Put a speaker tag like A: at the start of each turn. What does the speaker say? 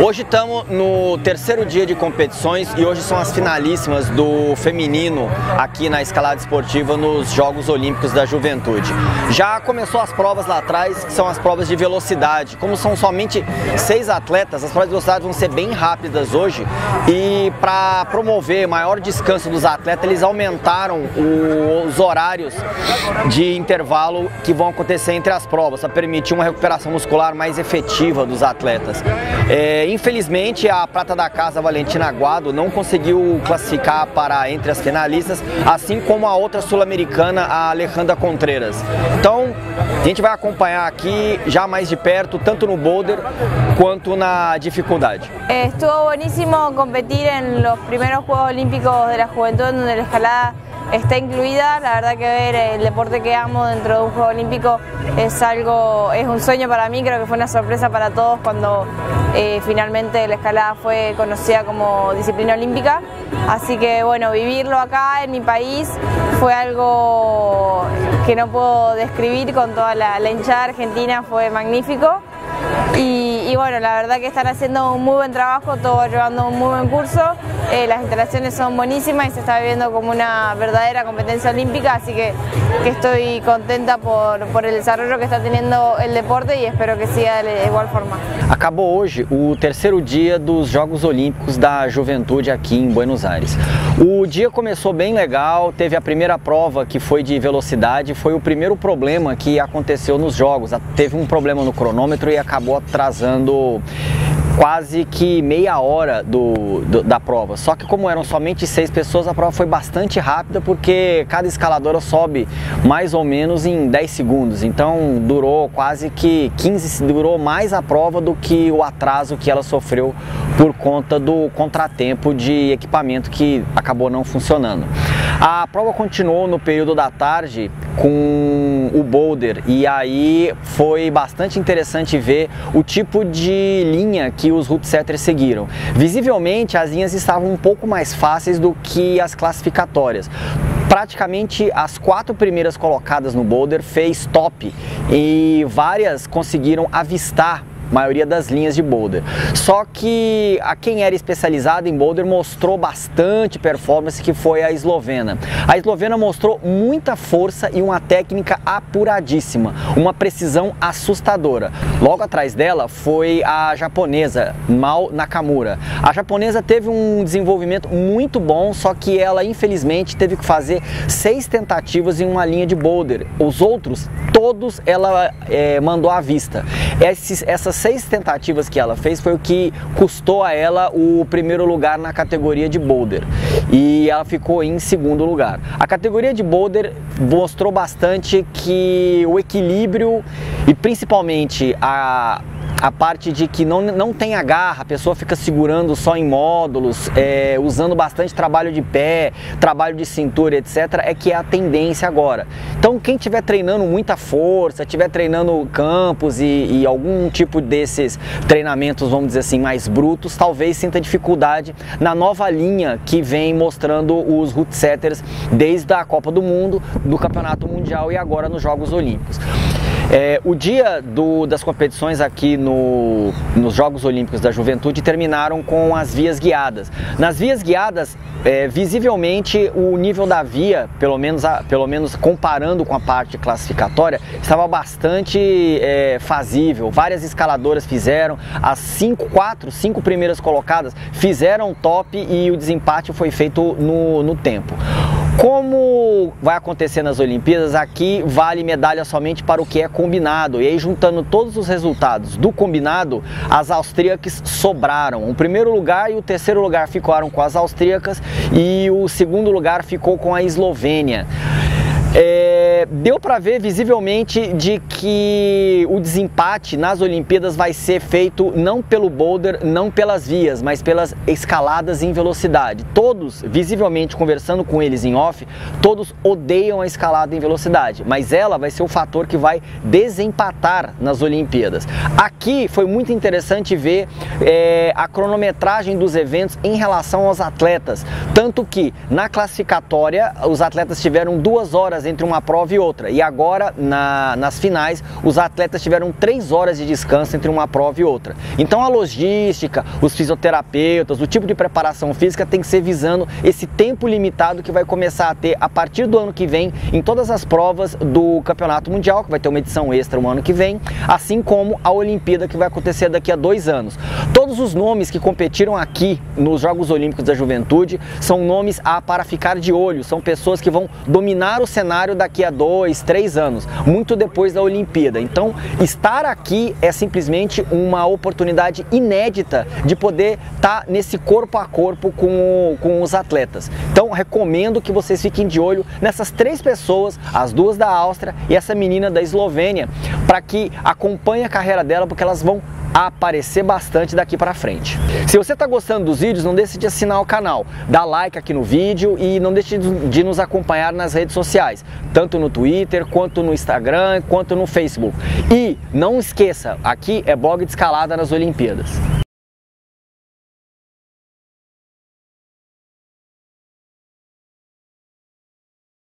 A: Hoje estamos no terceiro dia de competições e hoje são as finalíssimas do feminino aqui na escalada esportiva nos Jogos Olímpicos da Juventude. Já começou as provas lá atrás, que são as provas de velocidade. Como são somente seis atletas, as provas de velocidade vão ser bem rápidas hoje e para promover maior descanso dos atletas, eles aumentaram os horários de intervalo que vão acontecer entre as provas, para permitir uma recuperação muscular mais efetiva dos atletas. É, infelizmente, a prata da casa Valentina Aguado não conseguiu classificar para entre as finalistas, assim como a outra sul-americana, a Alejandra Contreras. Então, a gente vai acompanhar aqui já mais de perto, tanto no boulder quanto na dificuldade.
B: Estuvo buenísimo competir en los primeros Juegos Olímpicos de la Juventud, donde la escalada está incluida. La verdad que ver el deporte que amo dentro de un Juego Olímpico es algo, es un sueño para mí, creo que fue una sorpresa para todos cuando eh, finalmente la escalada fue conocida como disciplina olímpica. Así que bueno, vivirlo acá en mi país fue algo que no puedo describir con toda la, la hinchada argentina, fue magnífico. Y, y, bueno, la verdad que están haciendo un muy buen trabajo, todos llevando un muy buen curso, eh, las instalaciones son buenísimas y se está viviendo como una verdadera competencia olímpica, así que, que estoy contenta por, por, el desarrollo que está teniendo el deporte y espero que siga de igual forma.
A: Acabou hoje o terceiro dia dos Jogos Olímpicos da Juventude aqui em Buenos Aires. O dia começou bem legal, teve a primeira prova que foi de velocidade, foi o primeiro problema que aconteceu nos jogos. Teve um problema no cronômetro e acabou atrasando quase que meia hora do, do, da prova. Só que como eram somente seis pessoas, a prova foi bastante rápida porque cada escaladora sobe mais ou menos em 10 segundos. Então durou quase que 15, durou mais a prova do que o atraso que ela sofreu por conta do contratempo de equipamento que acabou não funcionando. A prova continuou no período da tarde com o boulder e aí foi bastante interessante ver o tipo de linha que os root setters seguiram. Visivelmente as linhas estavam um pouco mais fáceis do que as classificatórias praticamente as quatro primeiras colocadas no boulder fez top e várias conseguiram avistar maioria das linhas de boulder. Só que a quem era especializado em boulder mostrou bastante performance, que foi a eslovena. A eslovena mostrou muita força e uma técnica apuradíssima, uma precisão assustadora. Logo atrás dela foi a japonesa Mao Nakamura. A japonesa teve um desenvolvimento muito bom, só que ela infelizmente teve que fazer seis tentativas em uma linha de boulder. Os outros, todos ela é, mandou à vista. Esses, essas seis tentativas que ela fez foi o que custou a ela o primeiro lugar na categoria de boulder e ela ficou em segundo lugar. A categoria de boulder mostrou bastante que o equilíbrio e principalmente a a parte de que não, não tem agarra, a pessoa fica segurando só em módulos, é, usando bastante trabalho de pé, trabalho de cintura, etc., é que é a tendência agora. Então, quem estiver treinando muita força, estiver treinando campos e, e, algum tipo desses treinamentos, vamos dizer assim, mais brutos, talvez sinta dificuldade na nova linha que vem mostrando os root setters desde a Copa do Mundo, do Campeonato Mundial e agora nos Jogos Olímpicos. É, o dia do, das competições aqui no, nos Jogos Olímpicos da Juventude terminaram com as vias guiadas. Nas vias guiadas, é, visivelmente o nível da via, pelo menos, a, pelo menos comparando com a parte classificatória, estava bastante é, fazível. Várias escaladoras fizeram, as cinco, quatro, cinco primeiras colocadas fizeram top e o desempate foi feito no, no tempo. Como vai acontecer nas Olimpíadas, aqui vale medalha somente para o que é combinado. E aí, juntando todos os resultados do combinado, as austríacas sobraram. O primeiro lugar e o terceiro lugar ficaram com as austríacas e o segundo lugar ficou com a Eslovênia. É, deu para ver visivelmente de que o desempate nas Olimpíadas vai ser feito não pelo boulder, não pelas vias, mas pelas escaladas em velocidade. Todos, visivelmente conversando com eles em off, todos odeiam a escalada em velocidade, mas ela vai ser o fator que vai desempatar nas Olimpíadas. Aqui foi muito interessante ver é, a cronometragem dos eventos em relação aos atletas, tanto que na classificatória os atletas tiveram duas horas entre uma prova e outra. E agora, na, nas finais, os atletas tiveram três horas de descanso entre uma prova e outra. Então a logística, os fisioterapeutas, o tipo de preparação física tem que ser visando esse tempo limitado que vai começar a ter a partir do ano que vem em todas as provas do Campeonato Mundial, que vai ter uma edição extra o ano que vem, assim como a Olimpíada que vai acontecer daqui a dois anos. Todos os nomes que competiram aqui nos Jogos Olímpicos da Juventude são nomes a para ficar de olho, são pessoas que vão dominar o cenário daqui a dois, três anos, muito depois da Olimpíada. Então, estar aqui é simplesmente uma oportunidade inédita de poder estar tá nesse corpo a corpo com, com os atletas. Então, recomendo que vocês fiquem de olho nessas três pessoas, as duas da Áustria e essa menina da Eslovênia, para que acompanhe a carreira dela, porque elas vão aparecer bastante daqui para frente. Se você está gostando dos vídeos, não deixe de assinar o canal, dá like aqui no vídeo e não deixe de nos acompanhar nas redes sociais, tanto no Twitter, quanto no Instagram, quanto no Facebook. E não esqueça, aqui é blog de escalada nas Olimpíadas.